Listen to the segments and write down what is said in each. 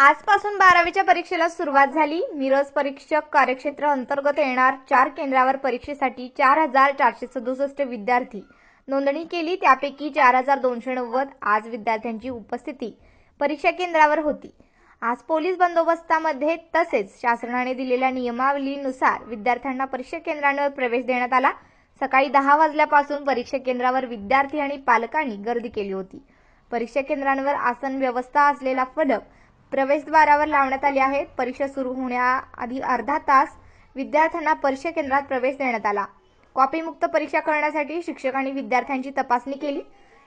आजपासून बारावीच्या परीक्षेला सुरुवात झाली. मिरज परीक्षक कार्यक्षेत्र अंतर्गत येणार चार केंद्रावर परीक्षेसाठी चार हजार चारशे सदुसष्ट विद्यार्थी. नोंदणी केली त्यापैकी चार हजार दोनशे नव्वद आज विद्यार्थ्यांची उपस्थिती परीक्षा केंद्रावर होती. आज पोलीस बंदोबस्तामध्ये तसेच शासनाने दिलेल्या नियमावलीनुसार विद्यार्थ्यांना परीक्षा केंद्रांवर प्रवेश देण्यात आला. सकाळी दहा वाजल्यापासून परीक्षा केंद्रावर विद्यार्थी आणि पालकांनी गर्दी केली होती. परीक्षा केंद्रांवर आसन व्यवस्था असलेला फलक प्रवेशद्वारावर लावण्यात आली आहेत परीक्षा सुरू होण्याआधी अर्धा तास विद्यार्थ्यांना परीक्षा केंद्रात प्रवेश देण्यात आला. कॉपीमुक्त परीक्षा करण्यासाठी शिक्षकांनी विद्यार्थ्यांची तपासणी केली.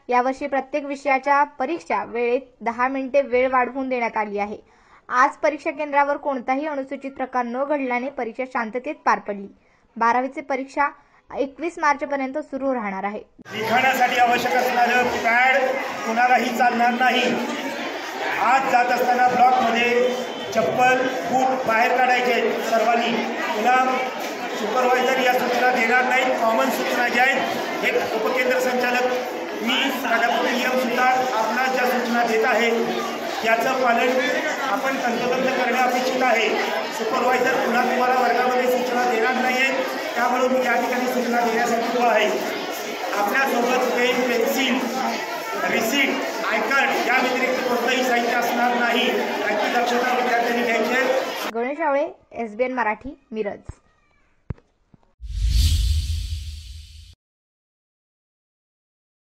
यावर्षी प्रत्येक विषयाच्या परीक्षा वेळेत दहा मिनिटे वेळ वाढवून देण्यात आली आहे. आज परीक्षा केंद्रावर कोणताही अनुसूचित प्रकार न घडल्याने परीक्षा शांततेत पार पडली. बारावीची परीक्षा एकवीस मार्च पर्यंत सुरू राहणार आहे. लिखाणासाठी आवश्यक असणारं पॅड कुणालाही चालणार नाही. आज जात असताना ब्लॉकमध्ये चप्पल बूट बाहेर काढायचे आहेत सर्वांनी. पुन्हा सुपरवायझर या सूचना देणार नाहीत कॉमन सूचना ज्या आहेत हे उपकेंद्र संचालक मी डॉक्टर सुद्धा आपला ज्या सूचना देत आहे याचं पालन आपण तंतोतंत करणे अपेक्षित आहे. सुपरवायझर पुन्हा तुम्हाला वर्गामध्ये सूचना देणार नाही आहेत त्यामुळे मी या ठिकाणी सूचना देण्यासाठी उभा आहे. आपल्यासोबत पेन पेन्सिल रिसिट व्यतिरिक्त कोणतंही साहित्य असणार नाही. याची दक्षता विद्यार्थ्यांनी घ्यायची गणेश आवळे एसबीएन मराठी मिरज.